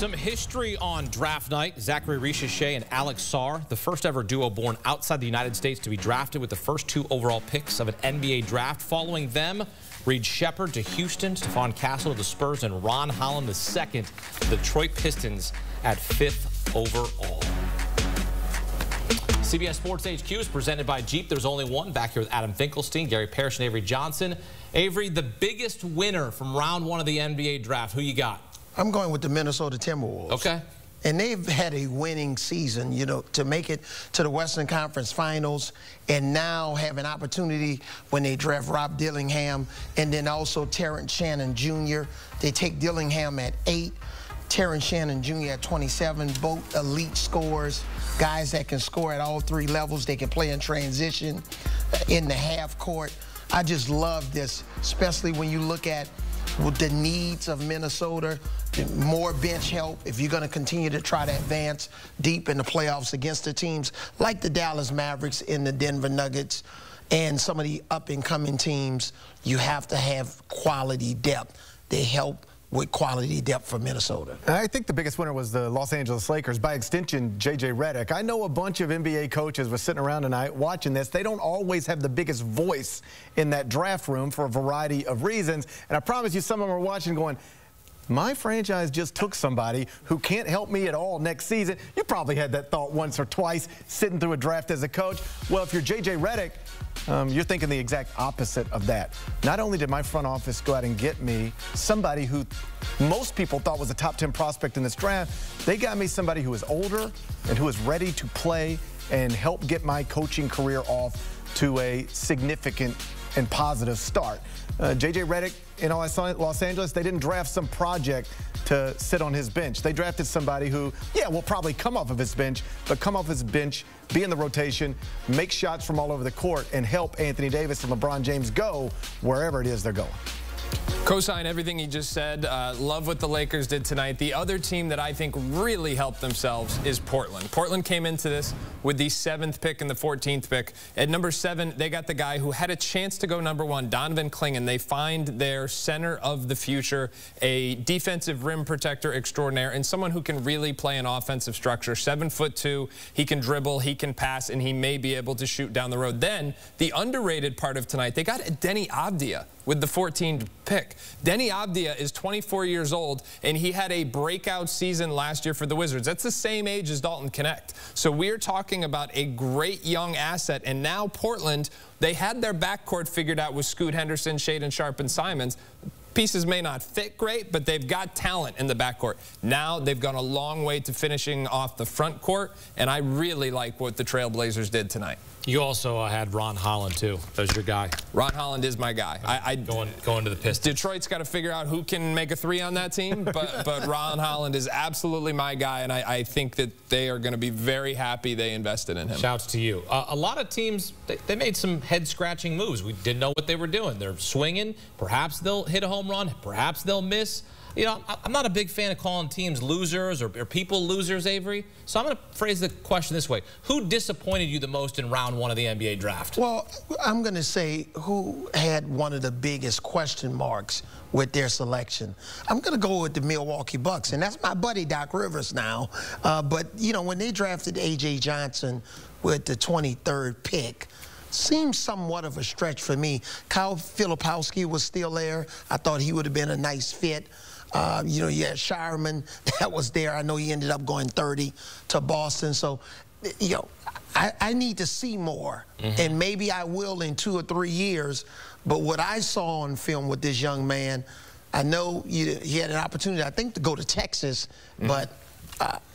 Some history on draft night. Zaccharie Risacher and Alex Sarr, the first ever duo born outside the United States to be drafted with the first two overall picks of an NBA draft. Following them, Reed Sheppard to Houston, Stephon Castle to the Spurs, and Ron Holland the second, the Detroit Pistons at fifth overall. CBS Sports HQ is presented by Jeep. There's only one back here with Adam Finkelstein, Gary Parrish, and Avery Johnson. Avery, the biggest winner from round one of the NBA draft. Who you got? I'm going with the Minnesota Timberwolves. Okay. And they've had a winning season, you know, to make it to the Western Conference Finals and now have an opportunity when they draft Rob Dillingham and then also Terrence Shannon Jr. They take Dillingham at eight, Terrence Shannon Jr. at 27, both elite scorers, guys that can score at all three levels. They can play in transition uh, in the half court. I just love this, especially when you look at the needs of Minnesota, more bench help if you're going to continue to try to advance deep in the playoffs against the teams like the Dallas Mavericks and the Denver Nuggets and some of the up-and-coming teams, you have to have quality depth. They help with quality depth for Minnesota. I think the biggest winner was the Los Angeles Lakers, by extension, J.J. Redick. I know a bunch of NBA coaches were sitting around tonight watching this. They don't always have the biggest voice in that draft room for a variety of reasons. And I promise you some of them are watching going, my franchise just took somebody who can't help me at all next season. You probably had that thought once or twice sitting through a draft as a coach. Well, if you're J.J. Redick, um, you're thinking the exact opposite of that. Not only did my front office go out and get me somebody who most people thought was a top 10 prospect in this draft, they got me somebody who is older and who is ready to play and help get my coaching career off to a significant and positive start. Uh, J.J. Redick in Los Angeles, they didn't draft some project to sit on his bench. They drafted somebody who, yeah, will probably come off of his bench, but come off his bench, be in the rotation, make shots from all over the court, and help Anthony Davis and LeBron James go wherever it is they're going. Co-sign everything he just said. Uh, love what the Lakers did tonight. The other team that I think really helped themselves is Portland. Portland came into this with the seventh pick and the 14th pick. At number seven, they got the guy who had a chance to go number one, Donovan Clingan. They find their center of the future, a defensive rim protector extraordinaire, and someone who can really play an offensive structure. Seven foot two, he can dribble, he can pass, and he may be able to shoot down the road. Then, the underrated part of tonight, they got Deni Avdija with the 14th pick. Deni Avdija is 24 years old, and he had a breakout season last year for the Wizards. That's the same age as Dalton Knecht. So we're talking about a great young asset, and now Portland, they had their backcourt figured out with Scoot Henderson, Shaedon Sharpe, and Simons pieces may not fit great, but they've got talent in the backcourt. Now they've gone a long way to finishing off the front court, and I really like what the Trailblazers did tonight. You also uh, had Ron Holland, too. That was your guy. Ron Holland is my guy. I, I going, going to the Pistons. Detroit's got to figure out who can make a three on that team, but, but Ron Holland is absolutely my guy, and I, I think that they are going to be very happy they invested in him. Shouts to you. Uh, a lot of teams, they, they made some head-scratching moves. We didn't know what they were doing. They're swinging. Perhaps they'll hit a home run. Perhaps they'll miss you know, I'm not a big fan of calling teams losers or, or people losers, Avery. So I'm going to phrase the question this way. Who disappointed you the most in round one of the NBA draft? Well, I'm going to say who had one of the biggest question marks with their selection. I'm going to go with the Milwaukee Bucks, and that's my buddy Doc Rivers now. Uh, but, you know, when they drafted A.J. Johnson with the 23rd pick, seems somewhat of a stretch for me. Kyle Filipowski was still there. I thought he would have been a nice fit. Uh, you know, you had Scheierman that was there. I know he ended up going 30 to Boston. So, you know, I, I need to see more. Mm -hmm. And maybe I will in two or three years. But what I saw on film with this young man, I know he had an opportunity, I think, to go to Texas, mm -hmm. but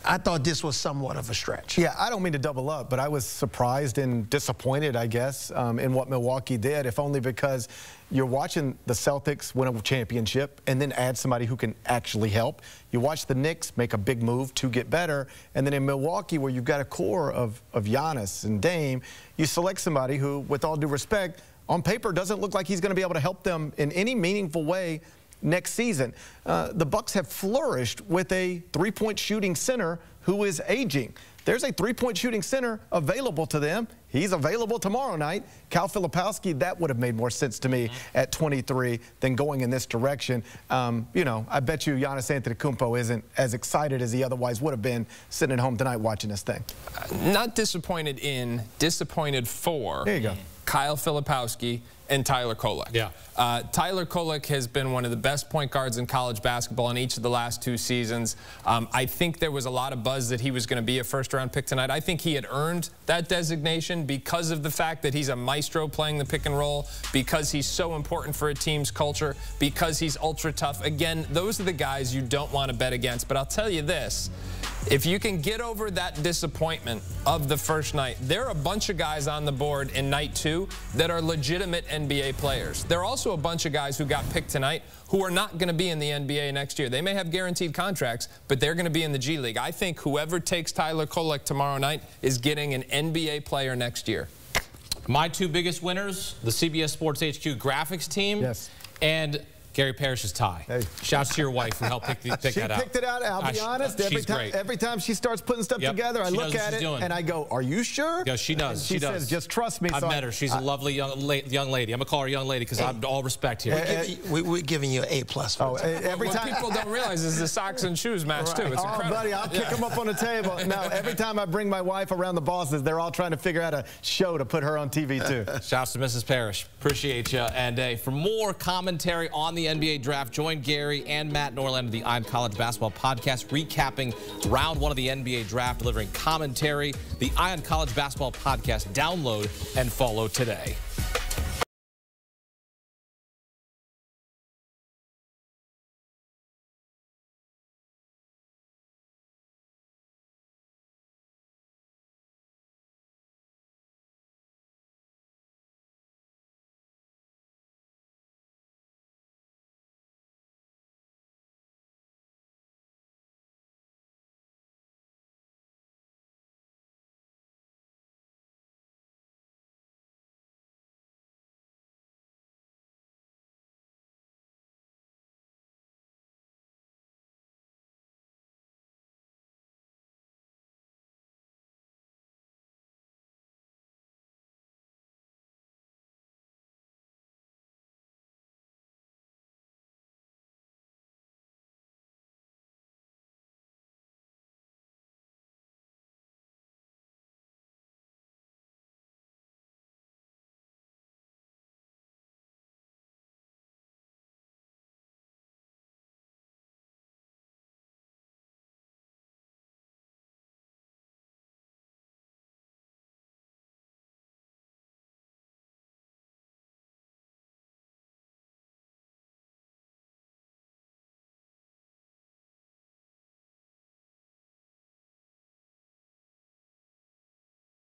I thought this was somewhat of a stretch. Yeah, I don't mean to double up, but I was surprised and disappointed, I guess, um, in what Milwaukee did, if only because you're watching the Celtics win a championship and then add somebody who can actually help. You watch the Knicks make a big move to get better, and then in Milwaukee, where you've got a core of, of Giannis and Dame, you select somebody who, with all due respect, on paper doesn't look like he's going to be able to help them in any meaningful way next season. Uh, the Bucks have flourished with a three-point shooting center who is aging. There's a three-point shooting center available to them. He's available tomorrow night. Kyle Filipowski, that would have made more sense to me at 23 than going in this direction. Um, you know, I bet you Giannis Antetokounmpo isn't as excited as he otherwise would have been sitting at home tonight watching this thing. Not disappointed in, disappointed for. There you go. Kyle Filipowski and Tyler Kolek. Yeah. Uh, Tyler Kolek has been one of the best point guards in college basketball in each of the last two seasons. Um, I think there was a lot of buzz that he was going to be a first-round pick tonight. I think he had earned that designation because of the fact that he's a maestro playing the pick and roll, because he's so important for a team's culture, because he's ultra tough. Again, those are the guys you don't want to bet against. But I'll tell you this. If you can get over that disappointment of the first night, there are a bunch of guys on the board in night two that are legitimate NBA players. There are also a bunch of guys who got picked tonight who are not going to be in the NBA next year. They may have guaranteed contracts, but they're going to be in the G League. I think whoever takes Tyler Kolek tomorrow night is getting an NBA player next year. My two biggest winners, the CBS Sports HQ graphics team Yes. and Gary Parrish's tie. Hey. Shouts to your wife who helped pick, the, pick She that out. picked it out. I'll be Uh, honest. Every she's time, great. every time she starts putting stuff Yep. together, I She look at it doing. and I go, "Are you sure?" Yeah, she does. And she, she does. says, "Just trust me." I've so met her. She's a lovely young, la young lady. I'm gonna call her young lady because I'm all respect here. Give- we, we're giving you an A plus. Oh, for the every what time. people don't realize is the socks and shoes match too. It's oh, incredible. buddy, I'll kick them up on the table. Now, every time I bring my wife around the bosses, they're all trying to figure out a show to put her on TV too. Shouts to Mrs. Parrish. Appreciate you. And uh, for more commentary on the NBA draft, join Gary and Matt Norlander of the Eye on College Basketball Podcast, recapping round one of the NBA draft, delivering commentary. The Eye on College Basketball Podcast. Download and follow today.